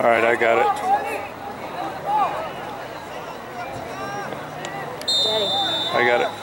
All right, I got it. I got it.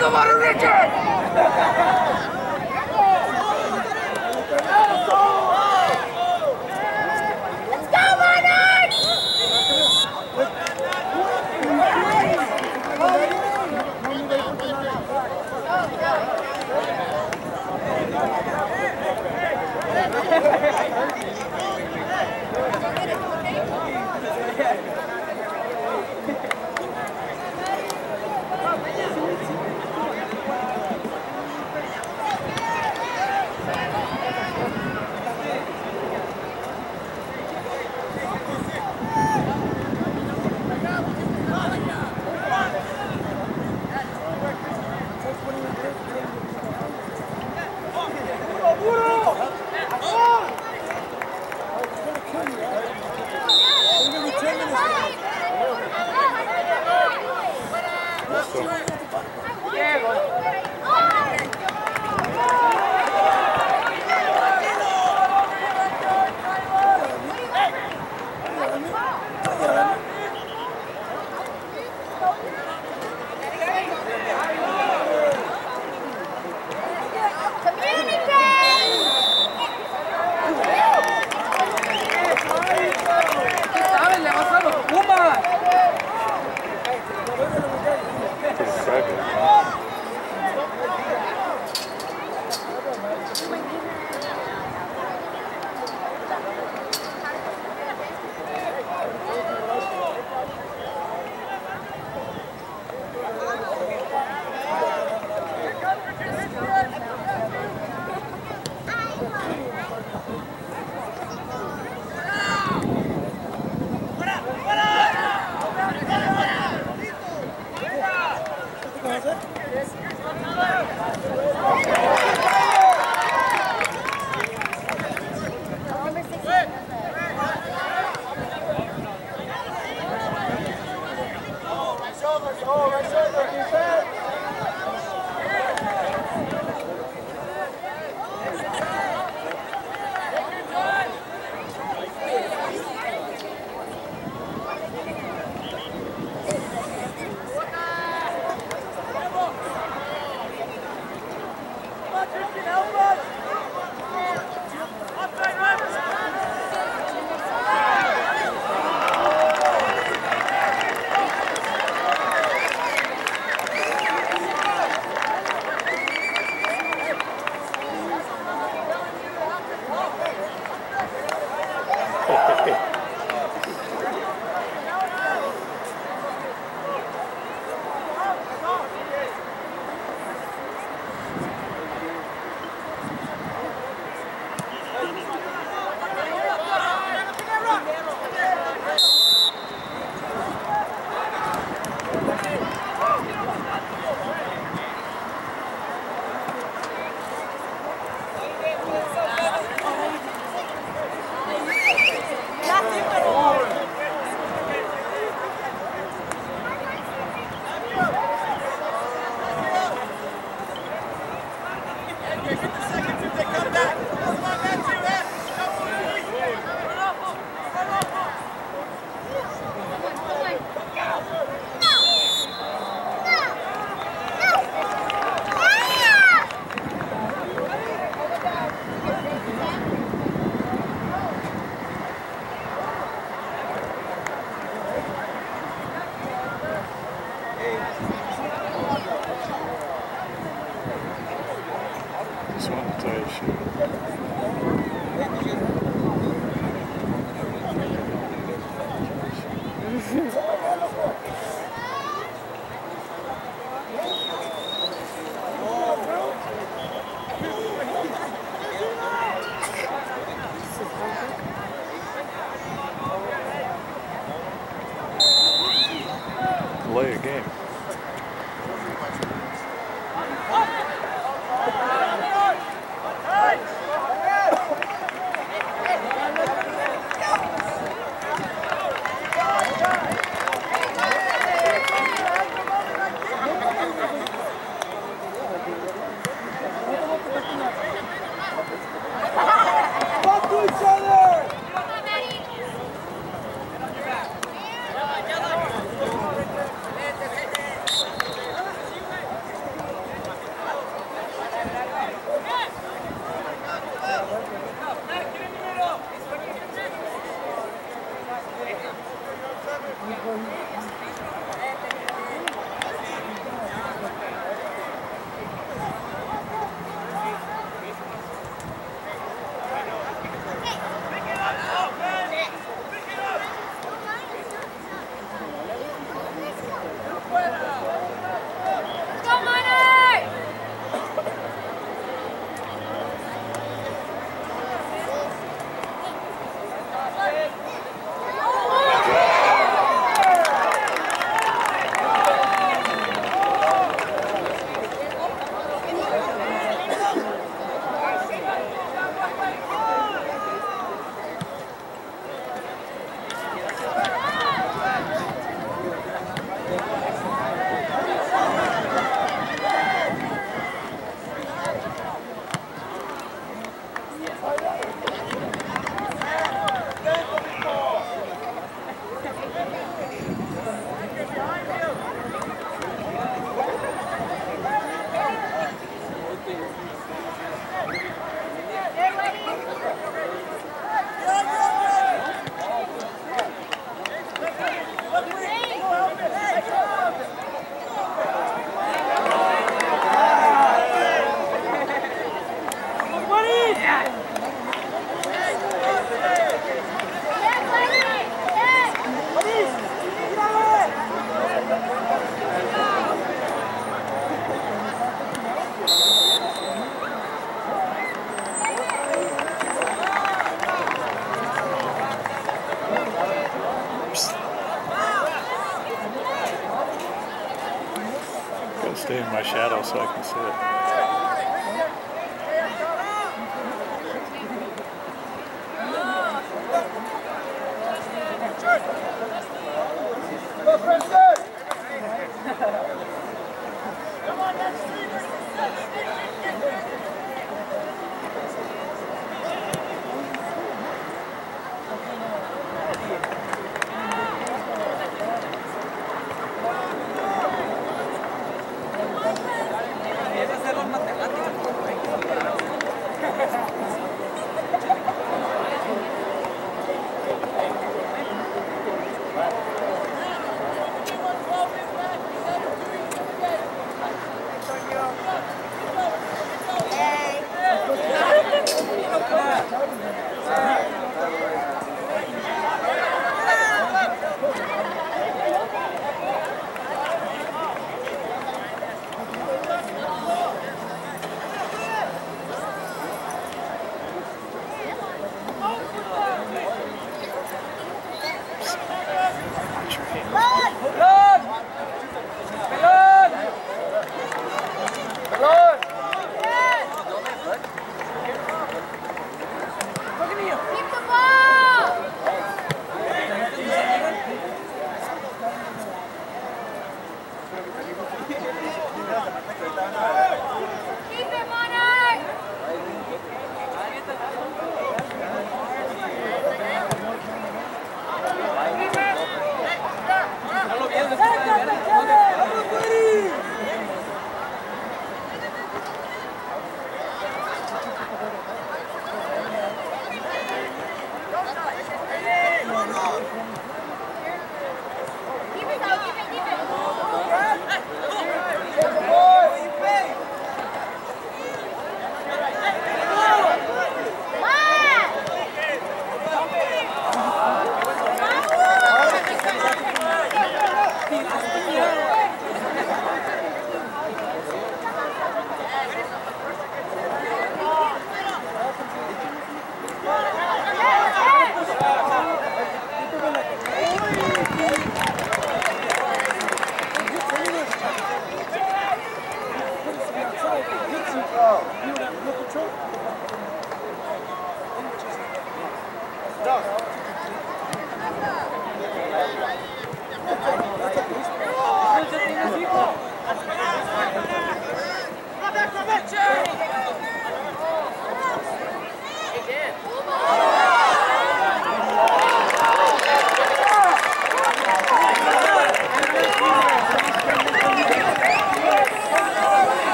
duvarı Recep!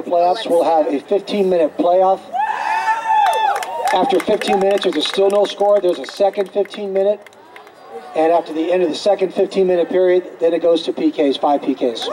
Soccer playoffs, we'll have a 15-minute playoff. After 15 minutes, there's still no score. There's a second 15-minute. And after the end of the second 15-minute period, then it goes to PKs, five PKs.